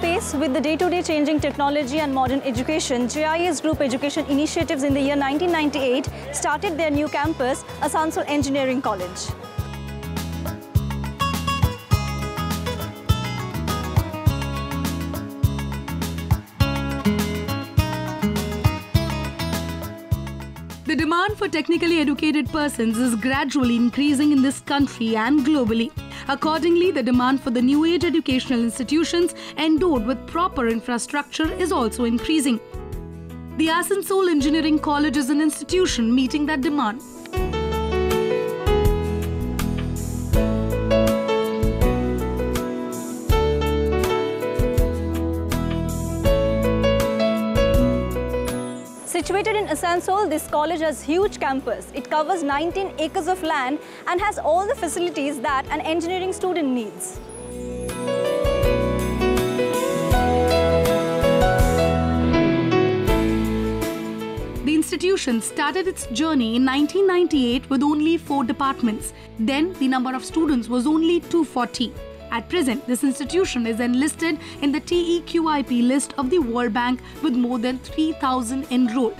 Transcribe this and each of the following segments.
with the day-to-day changing technology and modern education, JIS Group Education Initiatives in the year 1998 started their new campus, Asansol Engineering College. The demand for technically educated persons is gradually increasing in this country and globally. Accordingly, the demand for the new age educational institutions endowed with proper infrastructure is also increasing. The Asansol Engineering College is an institution meeting that demand. Situated in Asansol, this college has huge campus. It covers 19 acres of land and has all the facilities that an engineering student needs. The institution started its journey in 1998 with only four departments. Then the number of students was only 240. At present, this institution is enlisted in the TEQIP list of the World Bank with more than 3,000 enrolled.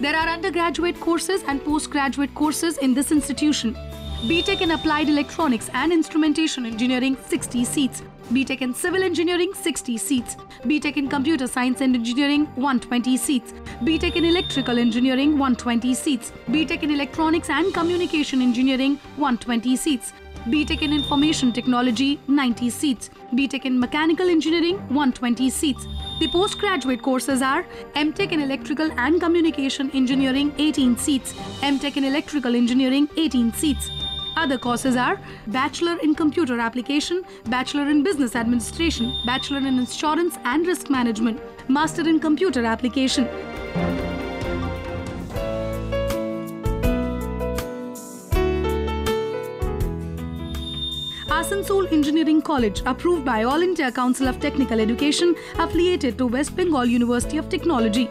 There are undergraduate courses and postgraduate courses in this institution. BTech in Applied Electronics and Instrumentation Engineering 60 seats, BTech in Civil Engineering 60 seats, BTech in Computer Science and Engineering 120 seats, BTech in Electrical Engineering 120 seats, BTech in Electronics and Communication Engineering 120 seats, BTech in Information Technology 90 seats, BTech in Mechanical Engineering 120 seats. The postgraduate courses are MTech in Electrical and Communication Engineering 18 seats, MTech in Electrical Engineering 18 seats. Other courses are Bachelor in Computer Application, Bachelor in Business Administration, Bachelor in Insurance and Risk Management, Master in Computer Application. Asansol Engineering College, approved by All India Council of Technical Education, affiliated to West Bengal University of Technology.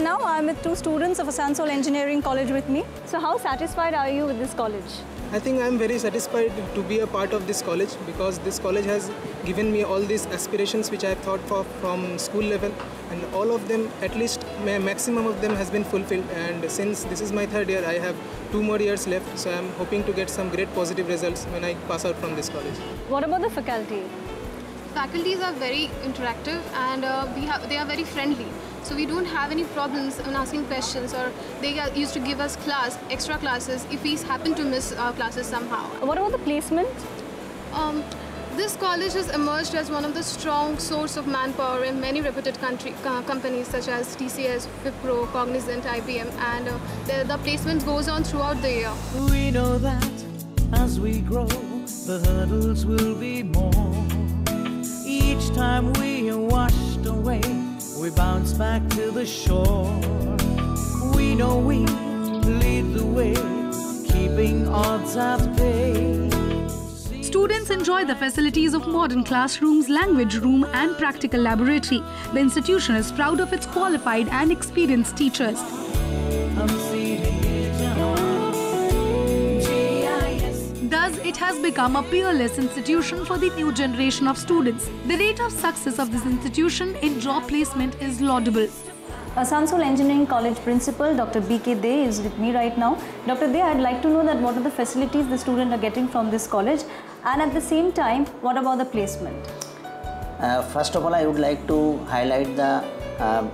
Right now, I'm with two students of Asansol Engineering College with me. So how satisfied are you with this college? I think I'm very satisfied to be a part of this college because this college has given me all these aspirations which I thought for from school level and all of them at least ma- maximum of them has been fulfilled and since this is my third year I have two more years left so I'm hoping to get some great positive results when I pass out from this college. What about the faculty? faculties are very interactive and uh, we have they are very friendly so we don't have any problems in asking questions or they used to give us class extra classes if we happen to miss our classes somehow What about the placement? um, this college has emerged as one of the strong source of manpower in many reputed country, uh, companies such as TCS, Wipro, Cognizant, IBM, and uh, the, the placement goes on throughout the year. We know that as we grow, the hurdles will be more. Each time we are washed away, we bounce back to the shore. We know we lead the way, keeping odds at bay. Students enjoy the facilities of modern classrooms, language room, and practical laboratory. The institution is proud of its qualified and experienced teachers. Has become a peerless institution for the new generation of students. The rate of success of this institution in job placement is laudable. Asansol Engineering College Principal Dr. B.K. Dey is with me right now. Dr. Dey, I'd like to know that what are the facilities the students are getting from this college and at the same time, what about the placement? Uh, first of all, I would like to highlight the uh,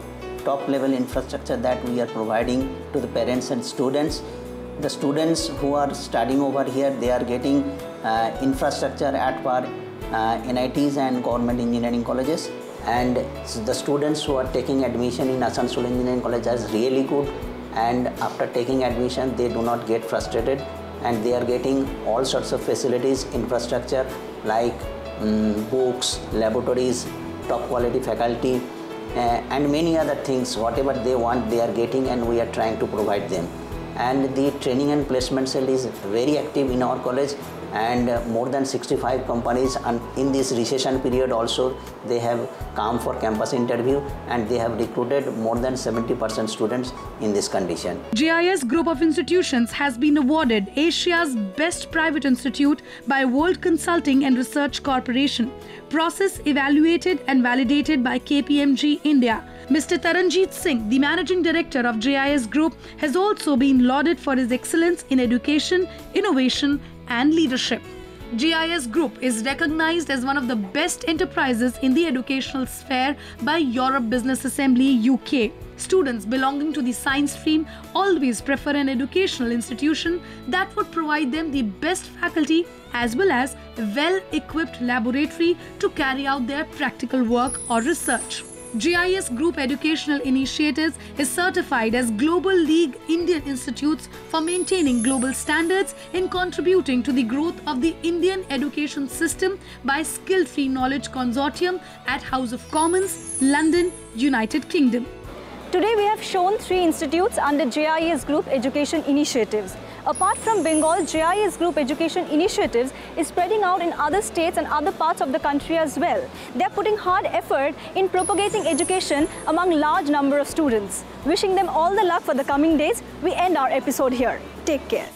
top level infrastructure that we are providing to the parents and students. The students who are studying over here, they are getting uh, infrastructure at par uh, NITs and government engineering colleges. And the students who are taking admission in Asansol Engineering College is really good. And after taking admission, they do not get frustrated and they are getting all sorts of facilities, infrastructure like mm, books, laboratories, top quality faculty, uh, and many other things. Whatever they want, they are getting, and we are trying to provide them. And the training and placement cell is very active in our college, and uh, more than 65 companies and in this recession period also they have come for campus interview and they have recruited more than 70% students in this condition. JIS Group of Institutions has been awarded Asia's Best Private Institute by World Consulting and Research Corporation. Process evaluated and validated by KPMG India. Mr. Taranjit Singh, the managing director of JIS Group, has also been lauded for his excellence in education, innovation, and leadership. JIS Group is recognized as one of the best enterprises in the educational sphere by Europe Business Assembly UK. Students belonging to the science stream always prefer an educational institution that would provide them the best faculty as well as well equipped laboratory to carry out their practical work or research. JIS Group Educational Initiatives is certified as Global League Indian Institutes for maintaining global standards in contributing to the growth of the Indian education system by Skill Tree Knowledge Consortium at House of Commons, London, United Kingdom. Today we have shown three institutes under JIS Group Education Initiatives. Apart from Bengal, JIS Group Education Initiatives is spreading out in other states and other parts of the country as well. They are putting hard effort in propagating education among large number of students. Wishing them all the luck for the coming days, we end our episode here. Take care.